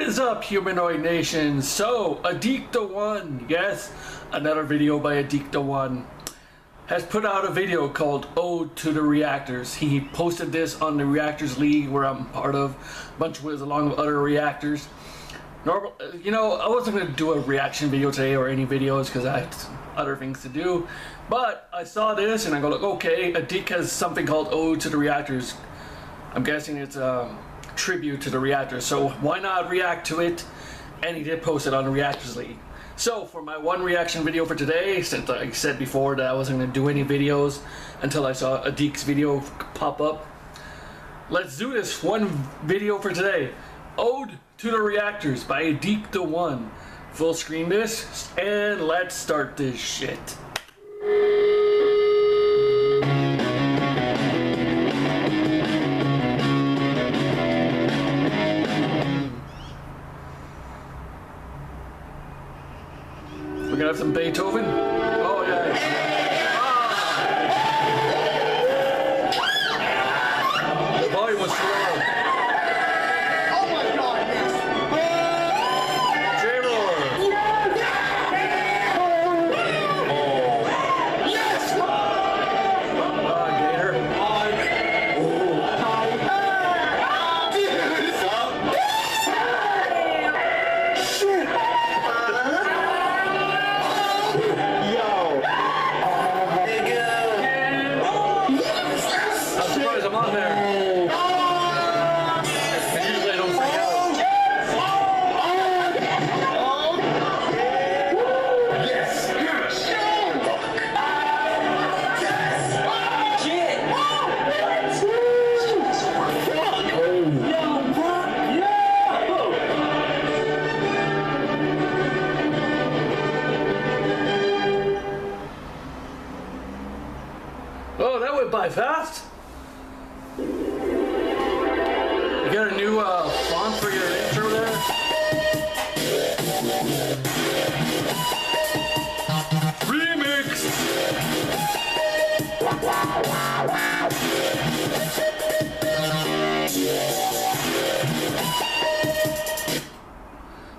is up, Humanoid Nation? So, Adik the One, yes, another video by Adik the One, has put out a video called Ode to the Reactors. He posted this on the Reactors League, where I'm part of, a bunch ways along with other reactors. Normal, you know, I wasn't going to do a reaction video today or any videos because I had other things to do. But I saw this and I go like, okay, Adik has something called Ode to the Reactors. I'm guessing it's a tribute to the reactors, so why not react to it? And he did post it on Reactors League. So for my one reaction video for today, since I said before that I wasn't going to do any videos until I saw Adik's video pop up, let's do this one video for today. Ode to the Reactors by Adik the One. Full screen this, and let's start this shit. We're gonna have some Beethoven. Oh yeah. Went by fast. You got a new uh, font for your intro there? Remix!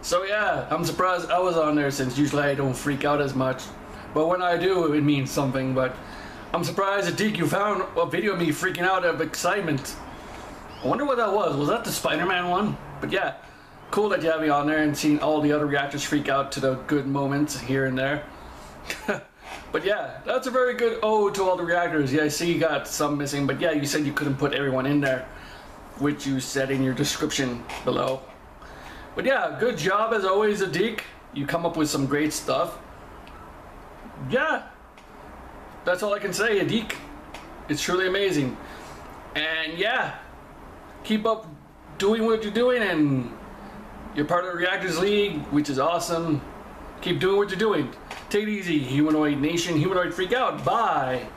So yeah, I'm surprised I was on there since usually I don't freak out as much. But when I do, it means something. But I'm surprised, Adik, you found a video of me freaking out of excitement. I wonder what that was. Was that the Spider-Man one? But yeah, cool that you have me on there and seeing all the other reactors freak out to the good moments here and there. but yeah, that's a very good ode to all the reactors. Yeah, I see you got some missing, but yeah, you said you couldn't put everyone in there, which you said in your description below. But yeah, good job as always, Adik. You come up with some great stuff. Yeah, that's all I can say, Adik. It's truly amazing. And yeah, keep up doing what you're doing, and you're part of the Reactors League, which is awesome. Keep doing what you're doing. Take it easy, Humanoid Nation, Humanoid Freak Out. Bye.